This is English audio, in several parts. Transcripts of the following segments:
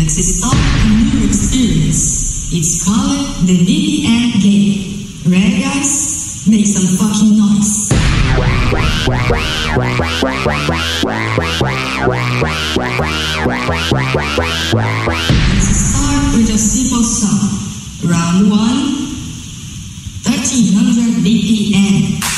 Let's start a new experience. It's called the BPM game. Ready, guys? Make some fucking noise. Let's start with a simple song. Round one, 1300 BPM.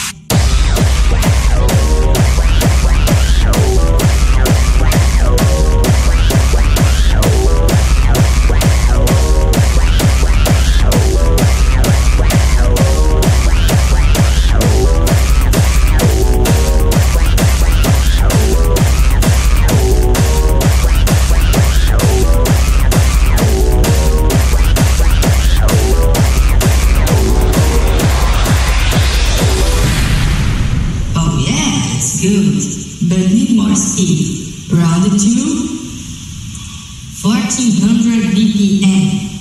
Round two, 1400 BPM.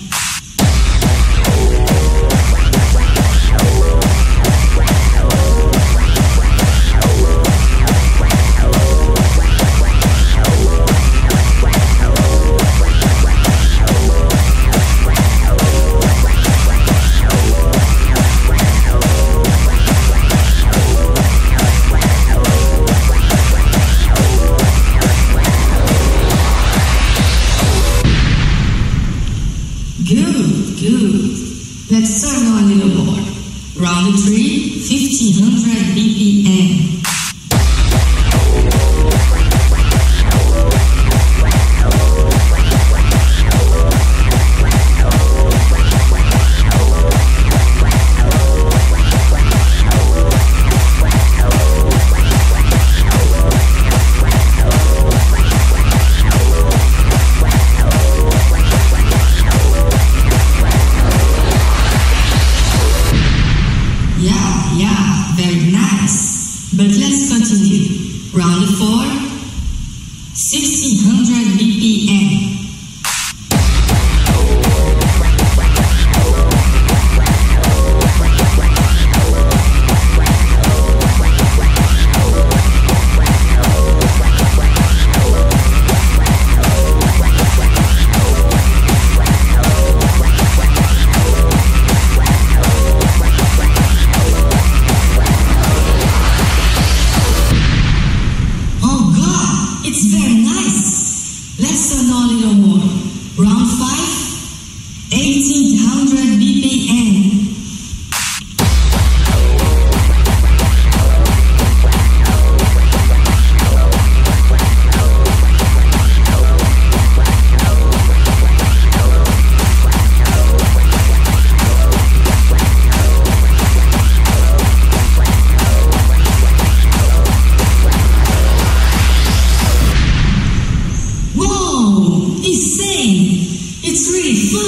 Let's turn on a little more. Round three, 1500 BPM.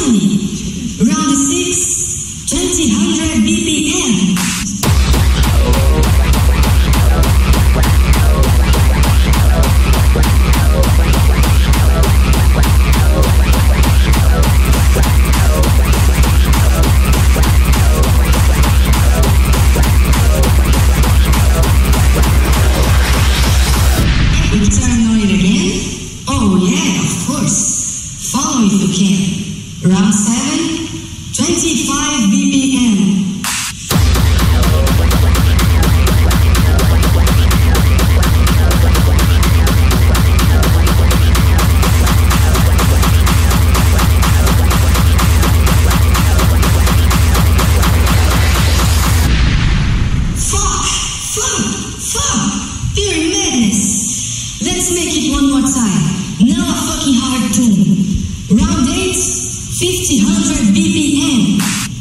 10, round 6, 2000 on it again? Oh yeah, of course. Follow if you can. Round 7, 50, 100 BPM.